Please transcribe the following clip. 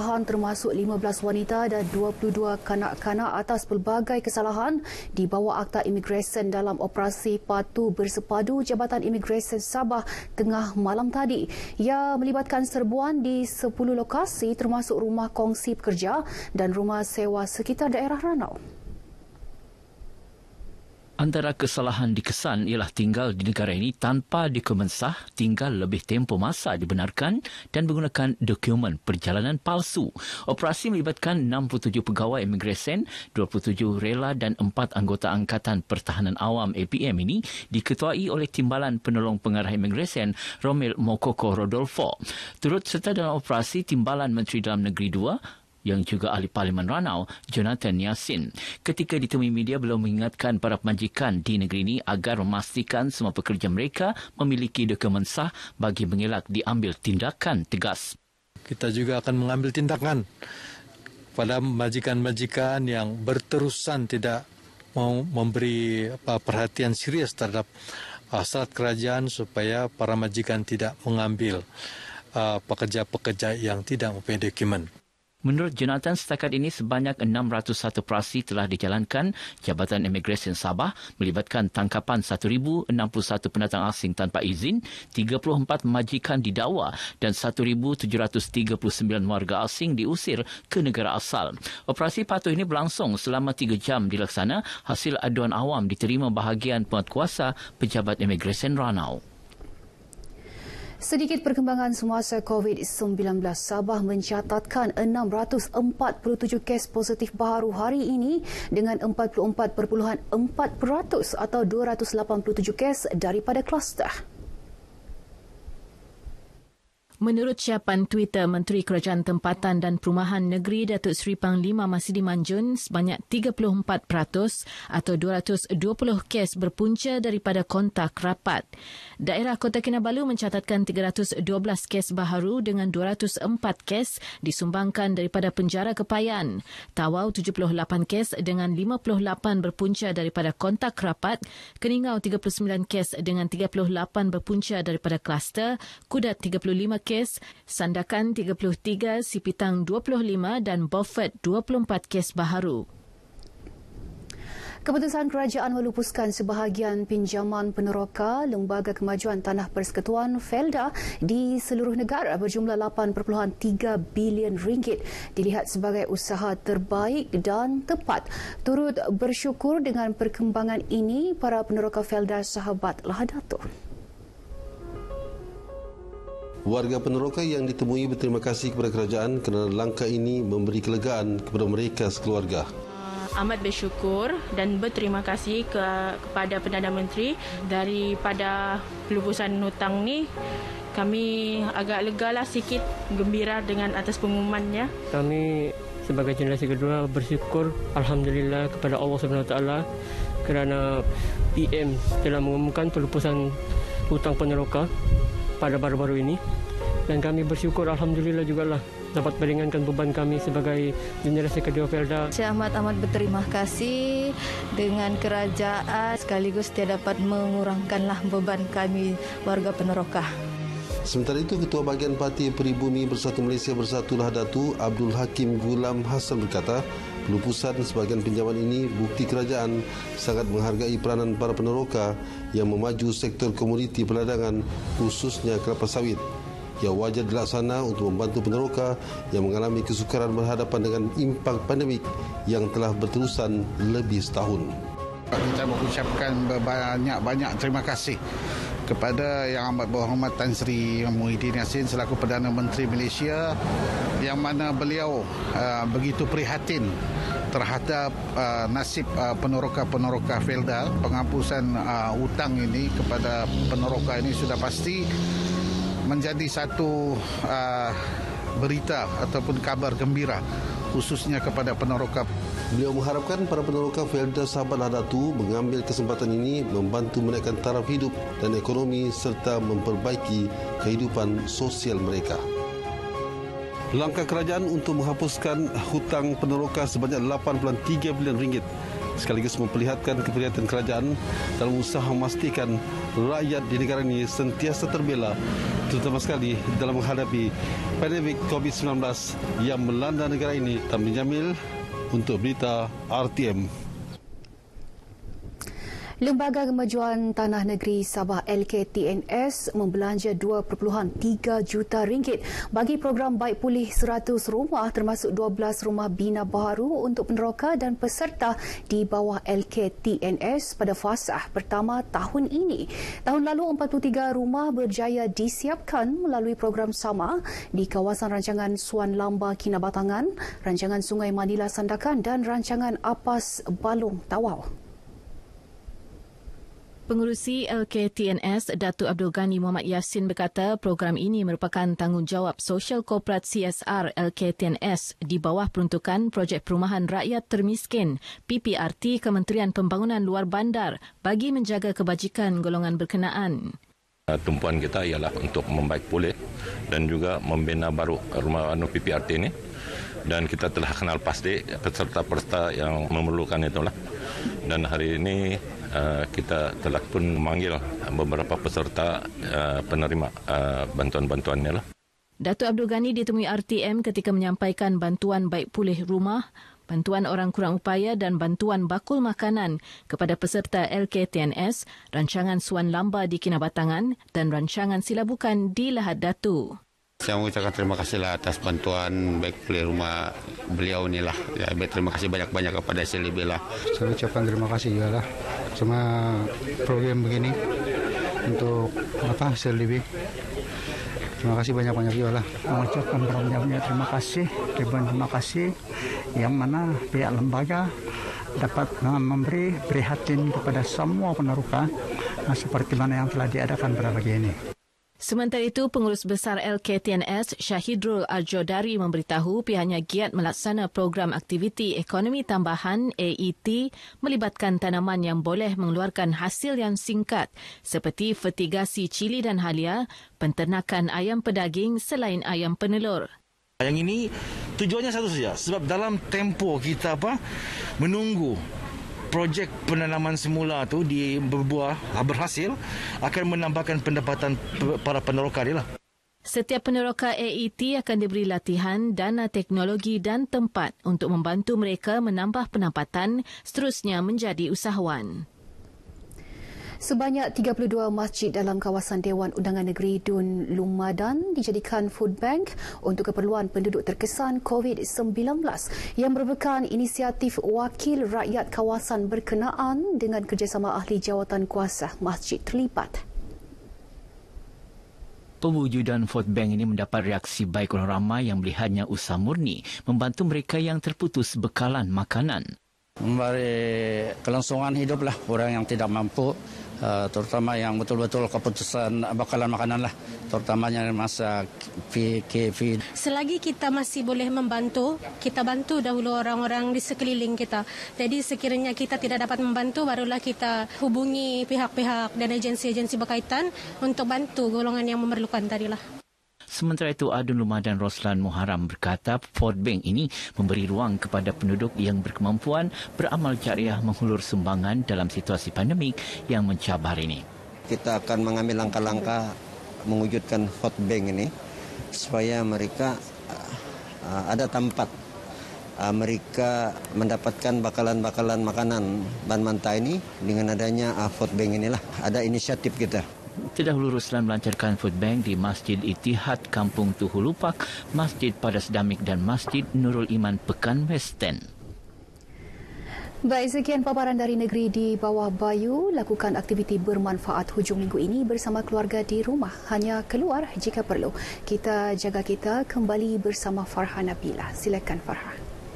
Kesalahan termasuk 15 wanita dan 22 kanak-kanak atas pelbagai kesalahan di bawah Akta Imigresen dalam operasi patu bersepadu Jabatan Imigresen Sabah tengah malam tadi. Ia melibatkan serbuan di 10 lokasi termasuk rumah kongsi pekerja dan rumah sewa sekitar daerah Ranau. Antara kesalahan dikesan ialah tinggal di negara ini tanpa dokumen sah, tinggal lebih tempoh masa dibenarkan dan menggunakan dokumen perjalanan palsu. Operasi melibatkan 67 pegawai imigresen, 27 rela dan 4 anggota Angkatan Pertahanan Awam APM ini diketuai oleh Timbalan Penolong Pengarah Imigresen Romel Mokoko Rodolfo. Turut serta dalam operasi Timbalan Menteri Dalam Negeri 2 yang juga ahli Parlimen Ranau, Jonathan Yassin. Ketika ditemui media, belum mengingatkan para pemajikan di negeri ini agar memastikan semua pekerja mereka memiliki dokumen sah bagi mengelak diambil tindakan tegas. Kita juga akan mengambil tindakan pada majikan-majikan yang berterusan tidak mau memberi perhatian serius terhadap uh, syarat kerajaan supaya para majikan tidak mengambil uh, pekerja-pekerja yang tidak mempunyai dokumen. Menurut Jonathan, setakat ini sebanyak 601 operasi telah dijalankan Jabatan Imigresen Sabah melibatkan tangkapan 1,061 pendatang asing tanpa izin, 34 majikan didakwa dan 1,739 warga asing diusir ke negara asal. Operasi patuh ini berlangsung selama 3 jam dilaksana hasil aduan awam diterima bahagian penguatkuasa Pejabat Imigresen Ranau. Sedikit perkembangan semasa COVID-19, Sabah mencatatkan 647 kes positif baru hari ini dengan 44.4% atau 287 kes daripada kluster. Menurut siapan Twitter Menteri Kerajaan Tempatan dan Perumahan Negeri Datuk Seri Panglima Masidi Manjun, sebanyak 34% atau 220 kes berpunca daripada kontak rapat. Daerah Kota Kinabalu mencatatkan 312 kes baharu dengan 204 kes disumbangkan daripada penjara kepayan. Tawau 78 kes dengan 58 berpunca daripada kontak rapat. Keningau 39 kes dengan 38 berpunca daripada kluster. Kudat 35 kes kes, Sandakan 33, Sipitang 25 dan Beaufort 24 kes baharu. Keputusan kerajaan melupuskan sebahagian pinjaman peneroka Lembaga Kemajuan Tanah Persekutuan Felda di seluruh negara berjumlah 8.3 bilion ringgit dilihat sebagai usaha terbaik dan tepat. Turut bersyukur dengan perkembangan ini para peneroka Felda sahabat Lahadatul. Warga peneroka yang ditemui berterima kasih kepada kerajaan kerana langkah ini memberi kelegaan kepada mereka sekeluarga. Amat bersyukur dan berterima kasih ke, kepada Perdana Menteri daripada pelubusan hutang ni kami agak lega lah sikit gembira dengan atas pengumumannya. Kami sebagai generasi kedua bersyukur Alhamdulillah kepada Allah SWT kerana PM telah mengumumkan pelupusan hutang peneroka pada baru-baru ini dan kami bersyukur Alhamdulillah juga lah dapat meringankan beban kami sebagai generasi kedua Felda. Saya amat-amat berterima kasih dengan kerajaan sekaligus dia dapat mengurangkanlah beban kami warga penerokah. Sementara itu, Ketua Bahagian Parti Peribumi Bersatu Malaysia Bersatu Lahadatu Abdul Hakim Gulam Hassan berkata, Pelupusan sebahagian pinjaman ini bukti kerajaan sangat menghargai peranan para peneroka yang memaju sektor komoditi perdagangan khususnya kelapa sawit. Ia wajar dilaksana untuk membantu peneroka yang mengalami kesukaran berhadapan dengan impak pandemik yang telah berterusan lebih setahun. Kita mengucapkan banyak-banyak terima kasih kepada Yang Amat Berhormat Tan Sri Muhyiddin Yassin selaku Perdana Menteri Malaysia yang mana beliau uh, begitu prihatin terhadap uh, nasib uh, peneroka-peneroka Felda penghapusan uh, hutang ini kepada peneroka ini sudah pasti menjadi satu uh, berita ataupun kabar gembira khususnya kepada peneroka. Beliau mengharapkan para peneroka Felda Sahabat Hadatu mengambil kesempatan ini membantu menaikkan taraf hidup dan ekonomi serta memperbaiki kehidupan sosial mereka. Langkah kerajaan untuk menghapuskan hutang peneroka sebanyak 8.3 bilion ringgit sekaligus memperlihatkan keprihatinan kerajaan dalam usaha memastikan rakyat di negara ini sentiasa terbela terutama sekali dalam menghadapi pandemik COVID-19 yang melanda negara ini. Tamrin Jamil untuk berita RTM. Lembaga Kemajuan Tanah Negeri Sabah LKTNS membelanja 2.3 juta ringgit bagi program baik pulih 100 rumah termasuk 12 rumah bina baru untuk peneroka dan peserta di bawah LKTNS pada fasa pertama tahun ini. Tahun lalu 43 rumah berjaya disiapkan melalui program sama di kawasan rancangan Suan Lamba Kinabatangan, rancangan Sungai Manila Sandakan dan rancangan Apas Balong Tawau. Pengurusi LKTNS Datuk Abdul Ghani Muhammad Yassin berkata program ini merupakan tanggungjawab sosial korporat CSR LKTNS di bawah peruntukan Projek Perumahan Rakyat Termiskin PPRT Kementerian Pembangunan Luar Bandar bagi menjaga kebajikan golongan berkenaan. Tumpuan kita ialah untuk membaik pulih dan juga membina baru rumah PPRT ini dan kita telah kenal pasti peserta-peserta yang memerlukan itulah dan hari ini uh, kita telah pun memanggil beberapa peserta uh, penerima uh, bantuan-bantuannya lah. Datuk Abdul Ghani ditemui RTM ketika menyampaikan bantuan baik pulih rumah, bantuan orang kurang upaya dan bantuan bakul makanan kepada peserta LKTNS, rancangan Suan Lamba di Kinabatangan dan rancangan Silabukan di Lahad Datu. Saya mengucapkan terima kasih lah atas bantuan baik pulih rumah beliau ni lah. Ya, terima kasih banyak-banyak kepada SLB lah. Saya ucapkan terima kasih juga lah. Cuma program begini untuk apa SLB. Terima kasih banyak-banyak juga lah. Mengucapkan banyak-banyak terima kasih. Terima kasih yang mana pihak lembaga dapat memberi prihatin kepada semua peneruka seperti mana yang telah diadakan pada pagi ini. Sementara itu, pengurus besar LKTNS Syahidrul Arjodari memberitahu pihaknya giat melaksana program aktiviti ekonomi tambahan AET melibatkan tanaman yang boleh mengeluarkan hasil yang singkat seperti fertigasi cili dan halia, penternakan ayam pedaging selain ayam penelur. Yang ini tujuannya satu saja sebab dalam tempo kita apa menunggu projek penanaman semula tu di berbuah ah, berhasil akan menambahkan pendapatan para peneroka dia lah. Setiap peneroka AET akan diberi latihan, dana teknologi dan tempat untuk membantu mereka menambah pendapatan seterusnya menjadi usahawan. Sebanyak 32 masjid dalam kawasan Dewan Undangan Negeri Dun Lumadan dijadikan food bank untuk keperluan penduduk terkesan COVID-19 yang merupakan inisiatif wakil rakyat kawasan berkenaan dengan kerjasama ahli jawatan kuasa masjid terlibat. Pewujudan Food Bank ini mendapat reaksi baik orang ramai yang melihatnya usaha murni membantu mereka yang terputus bekalan makanan. Memberi kelangsungan hiduplah orang yang tidak mampu uh, terutama yang betul-betul keputusan bakalan makanan lah terutamanya masa PKV. Selagi kita masih boleh membantu, kita bantu dahulu orang-orang di sekeliling kita. Jadi sekiranya kita tidak dapat membantu, barulah kita hubungi pihak-pihak dan agensi-agensi berkaitan untuk bantu golongan yang memerlukan tadilah. Sementara itu, Adun Lumah dan Roslan Muharam berkata Ford Bank ini memberi ruang kepada penduduk yang berkemampuan beramal jariah menghulur sumbangan dalam situasi pandemik yang mencabar ini. Kita akan mengambil langkah-langkah mewujudkan Ford Bank ini supaya mereka uh, ada tempat uh, mereka mendapatkan bakalan-bakalan makanan ban manta ini dengan adanya uh, Ford Bank inilah ada inisiatif kita. Terdahulu Ruslan melancarkan food bank di Masjid Itihad Kampung Tuhulupak, Masjid Padas Damik dan Masjid Nurul Iman Pekan Western. Baik, sekian paparan dari negeri di bawah Bayu. Lakukan aktiviti bermanfaat hujung minggu ini bersama keluarga di rumah. Hanya keluar jika perlu. Kita jaga kita kembali bersama Farhan Nabila. Silakan Farhan.